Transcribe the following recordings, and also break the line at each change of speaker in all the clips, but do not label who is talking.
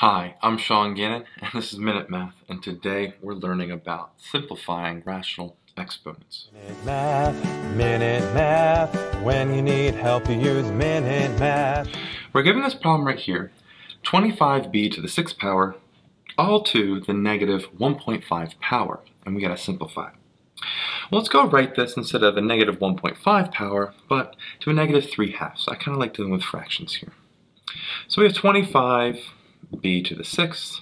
Hi, I'm Sean Gannon, and this is Minute Math, and today we're learning about simplifying rational exponents.
Minute Math, Minute Math. When you need help, you use Minute Math.
We're given this problem right here, 25b to the 6th power, all to the negative 1.5 power, and we gotta simplify. Well, let's go write this instead of a negative 1.5 power, but to a negative 3 halves. I kind of like dealing with fractions here. So we have 25 b to the sixth,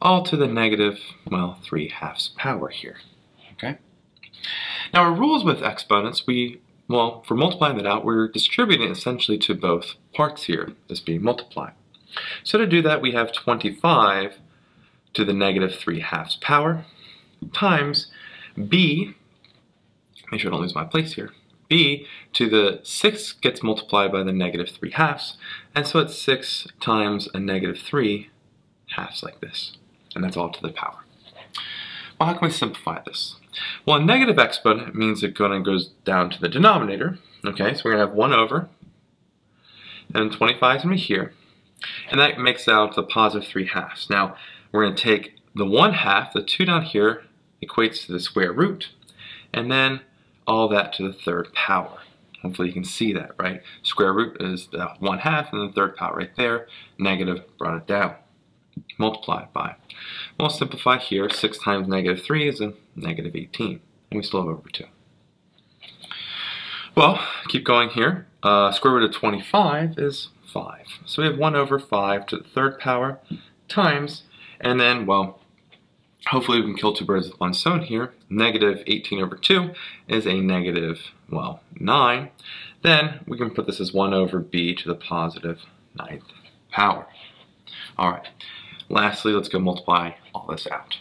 all to the negative, well, 3 halves power here, okay? Now our rules with exponents, we, well, for multiplying that out, we're distributing essentially to both parts here, this being multiplied. So to do that, we have 25 to the negative 3 halves power times b, make sure I don't lose my place here, b to the 6 gets multiplied by the negative 3 halves, and so it's 6 times a negative 3 halves like this. And that's all to the power. Well, how can we simplify this? Well, a negative exponent means it going goes down to the denominator. Okay, so we're going to have 1 over, and 25 is going to be here. And that makes out the positive 3 halves. Now, we're going to take the 1 half, the 2 down here, equates to the square root, and then all that to the third power. Hopefully you can see that, right? Square root is the 1 half and the third power right there. Negative brought it down. Multiplied by. We'll simplify here. 6 times negative 3 is a negative 18. And we still have over 2. Well, keep going here. Uh, square root of 25 is 5. So we have 1 over 5 to the third power times, and then, well, hopefully we can kill two birds with one stone here. Negative 18 over 2 is a negative, well, 9. Then we can put this as 1 over b to the positive ninth power. All right, lastly, let's go multiply all this out.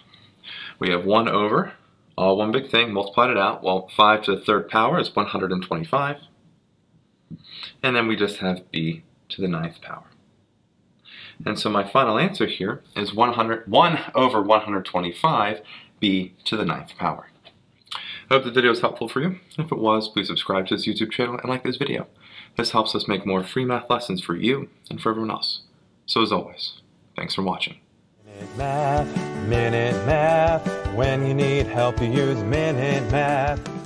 We have 1 over, all one big thing, multiplied it out. Well, 5 to the third power is 125. And then we just have b to the ninth power. And so my final answer here is 100, 1 over 125 b to the ninth power. I hope the video was helpful for you. If it was, please subscribe to this YouTube channel and like this video. This helps us make more free math lessons for you and for everyone else. So as always, thanks for watching.
Minute Math, Minute Math. When you need help, you use Minute Math.